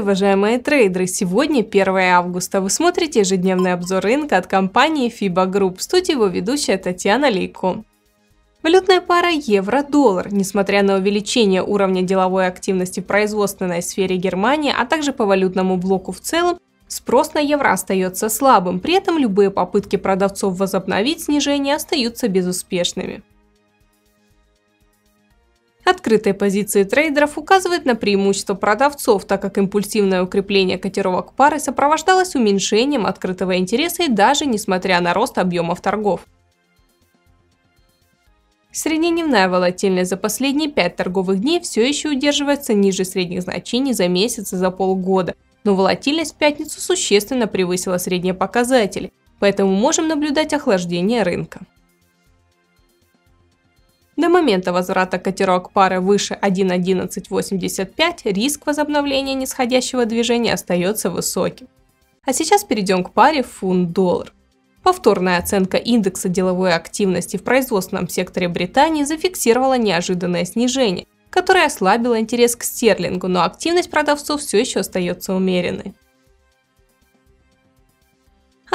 уважаемые трейдеры! Сегодня 1 августа. Вы смотрите ежедневный обзор рынка от компании FIBA Group. В студии его ведущая Татьяна Лейко. Валютная пара евро-доллар. Несмотря на увеличение уровня деловой активности в производственной сфере Германии, а также по валютному блоку в целом, спрос на евро остается слабым. При этом любые попытки продавцов возобновить снижение остаются безуспешными. Открытые позиции трейдеров указывают на преимущество продавцов, так как импульсивное укрепление котировок пары сопровождалось уменьшением открытого интереса и даже несмотря на рост объемов торгов. Среднедневная волатильность за последние 5 торговых дней все еще удерживается ниже средних значений за месяц и за полгода, но волатильность в пятницу существенно превысила средние показатели, поэтому можем наблюдать охлаждение рынка. До момента возврата котировок пары выше 1.1185 риск возобновления нисходящего движения остается высоким. А сейчас перейдем к паре фунт-доллар. Повторная оценка индекса деловой активности в производственном секторе Британии зафиксировала неожиданное снижение, которое ослабило интерес к стерлингу, но активность продавцов все еще остается умеренной.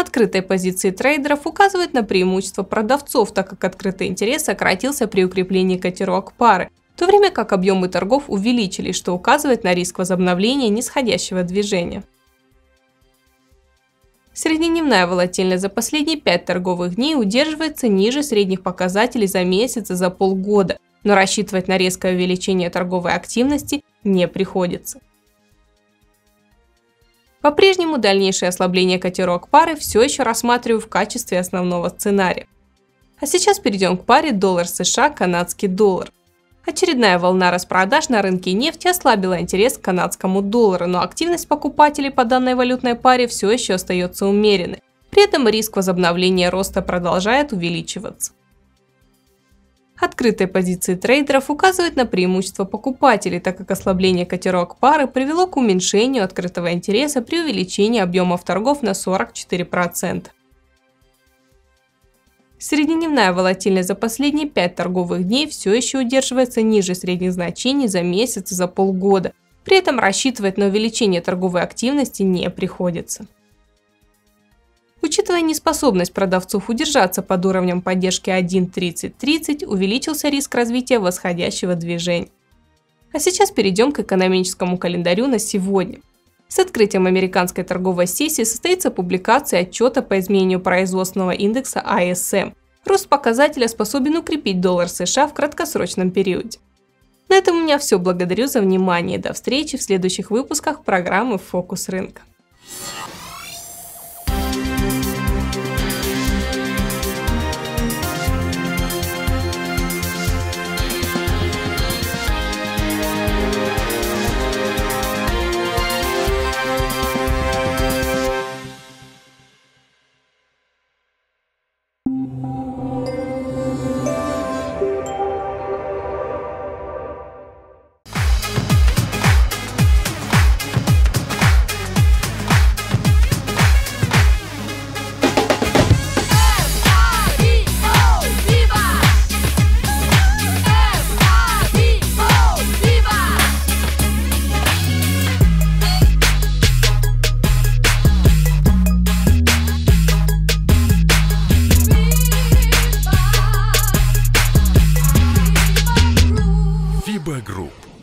Открытые позиции трейдеров указывают на преимущество продавцов, так как открытый интерес сократился при укреплении котировок пары, в то время как объемы торгов увеличились, что указывает на риск возобновления нисходящего движения. Среднедневная волатильность за последние 5 торговых дней удерживается ниже средних показателей за месяц и за полгода, но рассчитывать на резкое увеличение торговой активности не приходится. По-прежнему дальнейшее ослабление котировок пары все еще рассматриваю в качестве основного сценария. А сейчас перейдем к паре доллар США канадский доллар. Очередная волна распродаж на рынке нефти ослабила интерес к канадскому доллару, но активность покупателей по данной валютной паре все еще остается умеренной. При этом риск возобновления роста продолжает увеличиваться. Открытые позиции трейдеров указывают на преимущество покупателей, так как ослабление котировок пары привело к уменьшению открытого интереса при увеличении объемов торгов на 44%. Среднедневная волатильность за последние 5 торговых дней все еще удерживается ниже средних значений за месяц и за полгода, при этом рассчитывать на увеличение торговой активности не приходится. Учитывая неспособность продавцов удержаться под уровнем поддержки 1.3030, увеличился риск развития восходящего движения. А сейчас перейдем к экономическому календарю на сегодня. С открытием американской торговой сессии состоится публикация отчета по изменению производственного индекса ISM. Рост показателя способен укрепить доллар США в краткосрочном периоде. На этом у меня все. Благодарю за внимание. До встречи в следующих выпусках программы «Фокус рынка».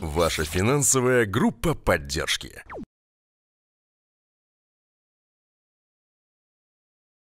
Ваша финансовая группа поддержки.